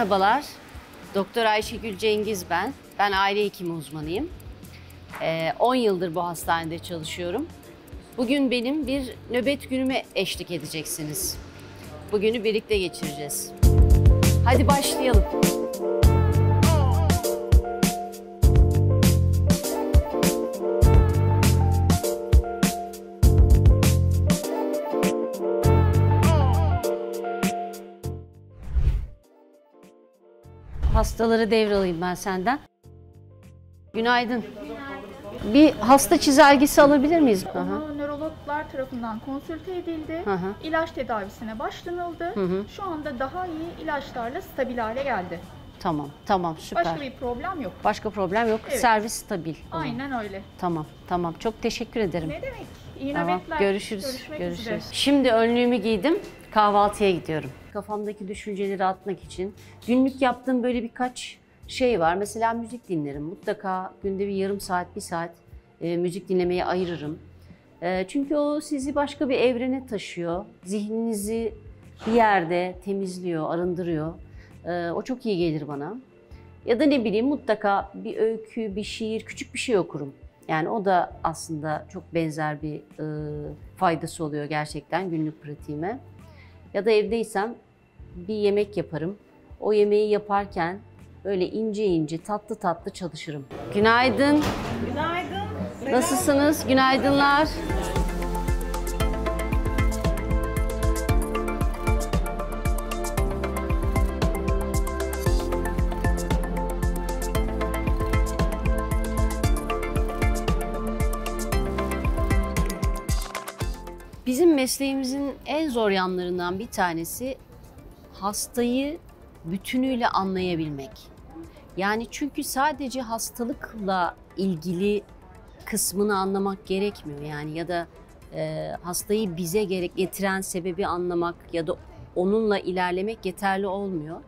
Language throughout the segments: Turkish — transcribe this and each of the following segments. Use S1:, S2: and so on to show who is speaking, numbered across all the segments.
S1: Merhabalar. Doktor Ayşegül Cengiz ben. Ben aile hekimi uzmanıyım. Ee, 10 yıldır bu hastanede çalışıyorum. Bugün benim bir nöbet günüme eşlik edeceksiniz. Bugünü birlikte geçireceğiz. Hadi başlayalım. Hastaları devralayım ben senden. Günaydın. Bir hasta çizelgesi alabilir miyiz? Hı hı.
S2: Onu nörologlar tarafından konsülte edildi.
S1: Hı hı.
S2: İlaç tedavisine başlanıldı.
S1: hı.
S2: Şu anda daha iyi ilaçlarla stabil hale geldi.
S1: Tamam, tamam süper.
S2: Başka bir problem yok.
S1: Başka problem yok.
S2: Evet.
S1: Servis stabil.
S2: Aynen öyle.
S1: Tamam, tamam. Çok teşekkür ederim.
S2: Ne demek? İyi
S1: Tamam,
S2: nöbetler.
S1: görüşürüz.
S2: Görüşmek
S1: görüşürüz.
S2: üzere.
S1: Şimdi önlüğümü giydim. Kahvaltıya gidiyorum. Kafamdaki düşünceleri atmak için günlük yaptığım böyle birkaç şey var. Mesela müzik dinlerim. Mutlaka günde bir yarım saat, bir saat e, müzik dinlemeye ayırırım. E, çünkü o sizi başka bir evrene taşıyor. Zihninizi bir yerde temizliyor, arındırıyor. E, o çok iyi gelir bana. Ya da ne bileyim mutlaka bir öykü, bir şiir, küçük bir şey okurum. Yani o da aslında çok benzer bir e, faydası oluyor gerçekten günlük pratiğime. Ya da evdeysem bir yemek yaparım. O yemeği yaparken böyle ince ince tatlı tatlı çalışırım. Günaydın.
S3: Günaydın.
S1: Nasılsınız? Günaydınlar. Mesleğimizin en zor yanlarından bir tanesi hastayı bütünüyle anlayabilmek. Yani çünkü sadece hastalıkla ilgili kısmını anlamak gerekmiyor yani ya da e, hastayı bize gerek getiren sebebi anlamak ya da onunla ilerlemek yeterli olmuyor.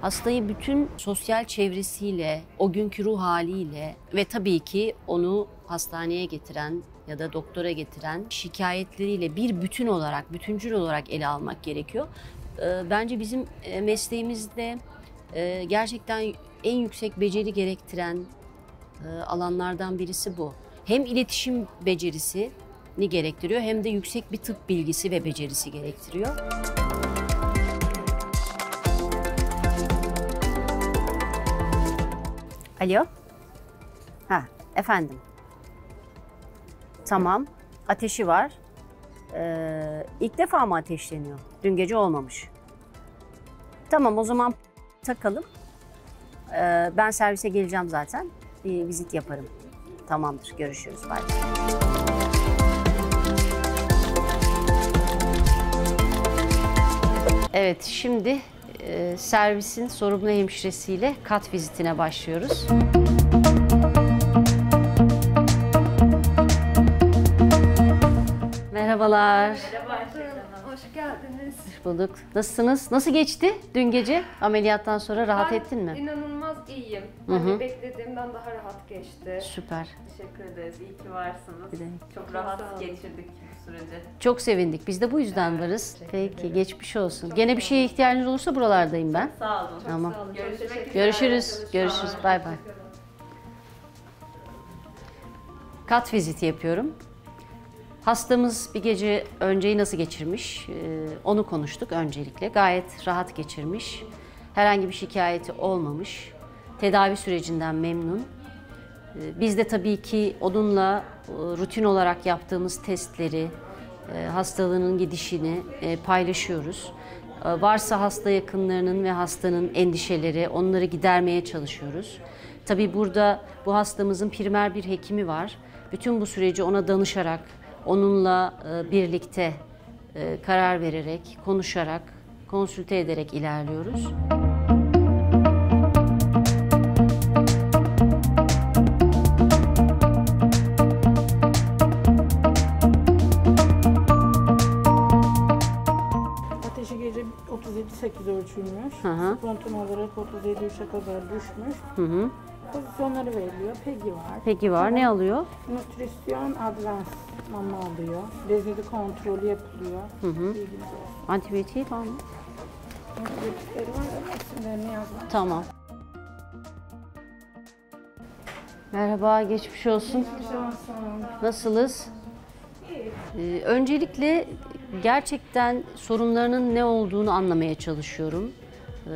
S1: Hastayı bütün sosyal çevresiyle, o günkü ruh haliyle ve tabii ki onu hastaneye getiren ya da doktora getiren şikayetleriyle bir bütün olarak, bütüncül olarak ele almak gerekiyor. E, Bence bizim e, mesleğimizde e, gerçekten en yüksek beceri gerektiren e, alanlardan birisi bu. Hem iletişim becerisini gerektiriyor hem de yüksek bir tıp bilgisi ve becerisi gerektiriyor. Alo? Ha, efendim. Tamam. Ateşi var. Ee, ilk defa mı ateşleniyor? Dün gece olmamış. Tamam o zaman takalım. Ee, ben servise geleceğim zaten. Bir vizit yaparım. Tamamdır. Görüşürüz. Bay. Evet, şimdi e, servisin sorumlu hemşiresiyle kat vizitine başlıyoruz. Merhabalar.
S3: Hoş geldiniz.
S1: Bulduk. Nasılsınız? Nasıl geçti dün gece? Ameliyattan sonra rahat
S3: Ben
S1: ettin mi?
S3: İnanılmaz iyiyim.
S1: Hı hı.
S3: Hani beklediğimden daha rahat geçti.
S1: Süper.
S4: Teşekkür ederiz. İyi ki varsınız.
S1: Bir de-
S4: Çok
S3: Çok
S4: rahat
S3: sağ olun.
S4: geçirdik bu süreci.
S1: Çok sevindik. Biz de bu yüzden varız. Peki, geçmiş olsun. Gene bir şeye ihtiyacınız olursa buralardayım ben.
S4: Sağ olun.
S1: Tamam.
S3: Sağ olun. çok
S4: Görüşmek
S3: teşekkür
S4: üzere.
S1: Görüşürüz. Görüşürüz. Bay bay. Kat viziti yapıyorum. Hastamız bir gece önceyi nasıl geçirmiş? Ee, Onu konuştuk öncelikle. Gayet rahat geçirmiş. Herhangi bir şikayeti olmamış. Tedavi sürecinden memnun. Ee, Biz de tabii ki onunla e, rutin olarak yaptığımız testleri, e, hastalığının gidişini e, paylaşıyoruz. E, Varsa hasta yakınlarının ve hastanın endişeleri, onları gidermeye çalışıyoruz. Tabii burada bu hastamızın primer bir hekimi var. Bütün bu süreci ona danışarak, onunla e, birlikte e, karar vererek, konuşarak, konsülte ederek ilerliyoruz.
S5: Ateşi gece 37.8 ölçülmüş.
S1: Hı hı.
S5: Spontan olarak 37.3'e kadar düşmüş.
S1: Hı hı.
S5: Pozisyonları veriliyor. PEGI var.
S1: Peki var ne alıyor?
S5: Nutrisyon Advance mama alıyor. Rezidi kontrolü yapılıyor.
S1: Hı hı.
S5: Bilginiz olsun.
S1: Antibiyotiği var mı?
S5: Antibiyotikleri var ama isimlerini yazmadım.
S1: Tamam. Merhaba, geçmiş olsun. Nasılız? Ee, öncelikle gerçekten sorunlarının ne olduğunu anlamaya çalışıyorum. Ee,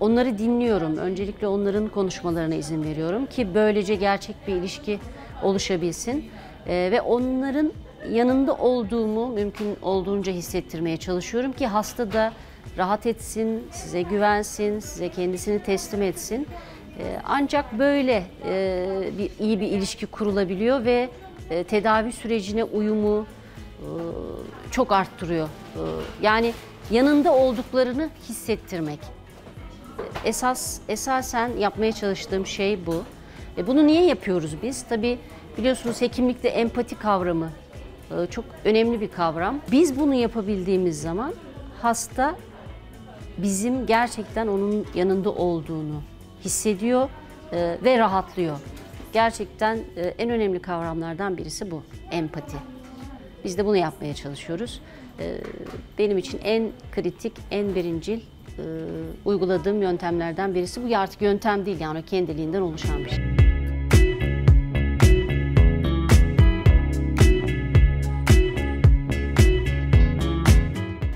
S1: onları dinliyorum. Öncelikle onların konuşmalarına izin veriyorum ki böylece gerçek bir ilişki oluşabilsin. Ee, ve onların yanında olduğumu mümkün olduğunca hissettirmeye çalışıyorum ki hasta da rahat etsin, size güvensin, size kendisini teslim etsin. Ee, Ancak böyle e, bir iyi bir ilişki kurulabiliyor ve e, tedavi sürecine uyumu e, çok arttırıyor. Yani yanında olduklarını hissettirmek. Esas esasen yapmaya çalıştığım şey bu. E, Bunu niye yapıyoruz biz? Tabii biliyorsunuz hekimlikte empati kavramı e, çok önemli bir kavram. Biz bunu yapabildiğimiz zaman hasta bizim gerçekten onun yanında olduğunu hissediyor e, ve rahatlıyor. Gerçekten e, en önemli kavramlardan birisi bu, empati. Biz de bunu yapmaya çalışıyoruz. E, benim için en kritik, en birincil e, uyguladığım yöntemlerden birisi bu. Artık yöntem değil yani kendiliğinden oluşan bir şey.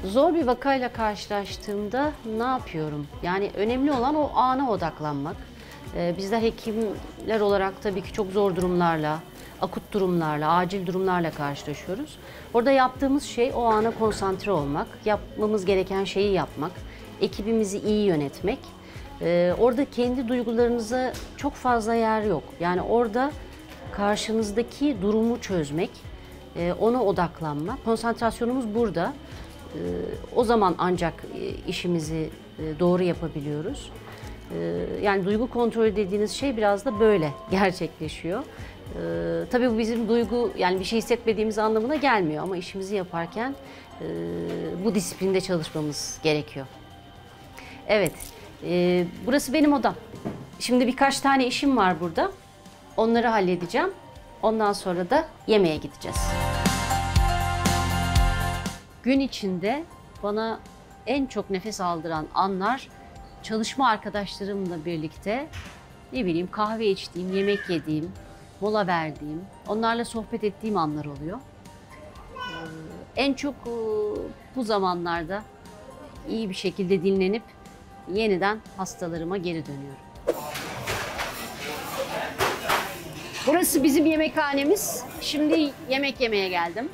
S1: Zor bir vakayla karşılaştığımda ne yapıyorum? Yani önemli olan o ana odaklanmak. Ee, bizler hekimler olarak tabii ki çok zor durumlarla, akut durumlarla, acil durumlarla karşılaşıyoruz. Orada yaptığımız şey o ana konsantre olmak, yapmamız gereken şeyi yapmak, ekibimizi iyi yönetmek. Ee, orada kendi duygularınıza çok fazla yer yok. Yani orada karşınızdaki durumu çözmek, e, ona odaklanmak. Konsantrasyonumuz burada. Ee, o zaman ancak e, işimizi e, doğru yapabiliyoruz. Ee, Yani duygu kontrolü dediğiniz şey biraz da böyle gerçekleşiyor. Ee, Tabii bu bizim duygu yani bir şey hissetmediğimiz anlamına gelmiyor ama işimizi yaparken e, bu disiplinde çalışmamız gerekiyor. Evet, e, burası benim odam. Şimdi birkaç tane işim var burada. Onları halledeceğim. Ondan sonra da yemeğe gideceğiz. Gün içinde bana en çok nefes aldıran anlar çalışma arkadaşlarımla birlikte ne bileyim kahve içtiğim, yemek yediğim, mola verdiğim, onlarla sohbet ettiğim anlar oluyor. Ee, En çok e, bu zamanlarda iyi bir şekilde dinlenip yeniden hastalarıma geri dönüyorum. Burası bizim yemekhanemiz. Şimdi yemek yemeye geldim.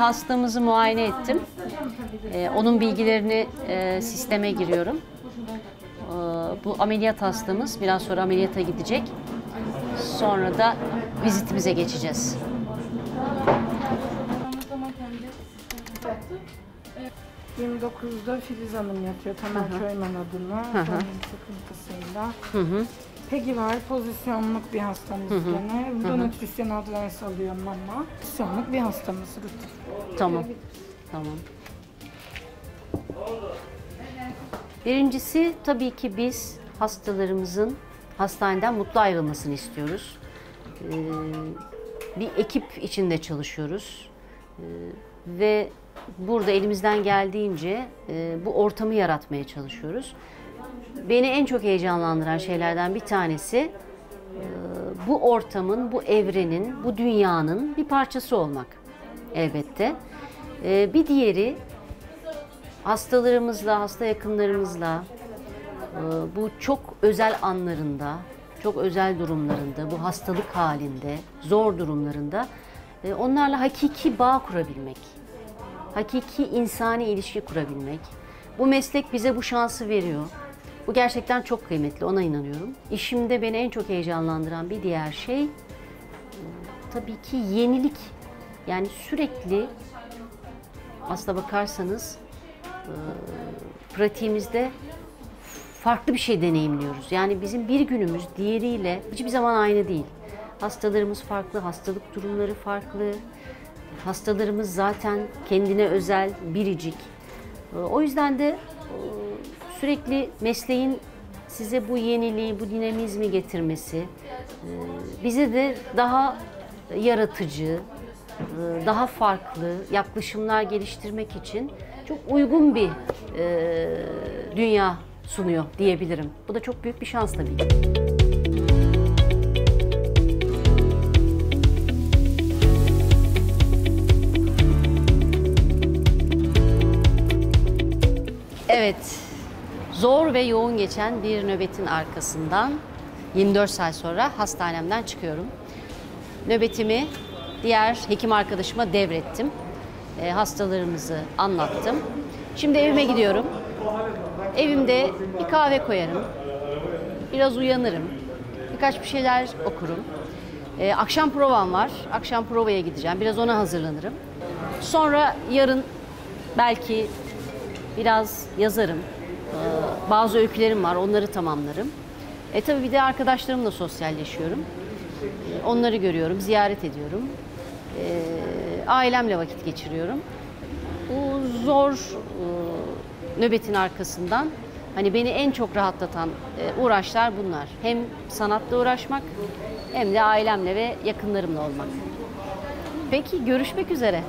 S1: Hastamızı muayene ettim. Ee, onun bilgilerini e, sisteme giriyorum. Ee, bu ameliyat hastamız biraz sonra ameliyata gidecek. Sonra da vizitimize geçeceğiz.
S5: 29'da Filiz Hanım yatıyor. Tamer Köymen adına.
S1: hı.
S5: Onun sıkıntısıyla.
S1: Hı hı.
S5: Pegi var. Pozisyonluk bir hastamız gene. Bu da nutrisyon adres alıyor mama. Pozisyonluk bir hastamız rutin.
S1: Tamam. Tamam. Birincisi tabii ki biz hastalarımızın hastaneden mutlu ayrılmasını istiyoruz. Ee, bir ekip içinde çalışıyoruz. Ee, ve burada elimizden geldiğince e, bu ortamı yaratmaya çalışıyoruz. Beni en çok heyecanlandıran şeylerden bir tanesi e, bu ortamın, bu evrenin, bu dünyanın bir parçası olmak elbette. Ee, bir diğeri hastalarımızla, hasta yakınlarımızla e, bu çok özel anlarında, çok özel durumlarında, bu hastalık halinde, zor durumlarında e, onlarla hakiki bağ kurabilmek, hakiki insani ilişki kurabilmek. Bu meslek bize bu şansı veriyor. Bu gerçekten çok kıymetli, ona inanıyorum. İşimde beni en çok heyecanlandıran bir diğer şey e, tabii ki yenilik. Yani sürekli aslına bakarsanız e, pratiğimizde farklı bir şey deneyimliyoruz. Yani bizim bir günümüz diğeriyle hiçbir zaman aynı değil. Hastalarımız farklı, hastalık durumları farklı. Hastalarımız zaten kendine özel, biricik. O yüzden de e, sürekli mesleğin size bu yeniliği, bu dinamizmi getirmesi, e, bize de daha yaratıcı, e, daha farklı yaklaşımlar geliştirmek için çok uygun bir e, dünya sunuyor diyebilirim. Bu da çok büyük bir şans tabii ki. Evet, zor ve yoğun geçen bir nöbetin arkasından 24 saat sonra hastanemden çıkıyorum. Nöbetimi diğer hekim arkadaşıma devrettim. E, hastalarımızı anlattım. Şimdi evime gidiyorum. Evimde bir kahve koyarım. Biraz uyanırım. Birkaç bir şeyler okurum. E, akşam provam var. Akşam provaya gideceğim. Biraz ona hazırlanırım. Sonra yarın belki biraz yazarım. Bazı öykülerim var, onları tamamlarım. E tabii bir de arkadaşlarımla sosyalleşiyorum. Ee, Onları görüyorum, ziyaret ediyorum. Ee, Ailemle vakit geçiriyorum. Bu zor e, nöbetin arkasından hani beni en çok rahatlatan e, uğraşlar bunlar. Hem sanatla uğraşmak hem de ailemle ve yakınlarımla olmak. Peki görüşmek üzere.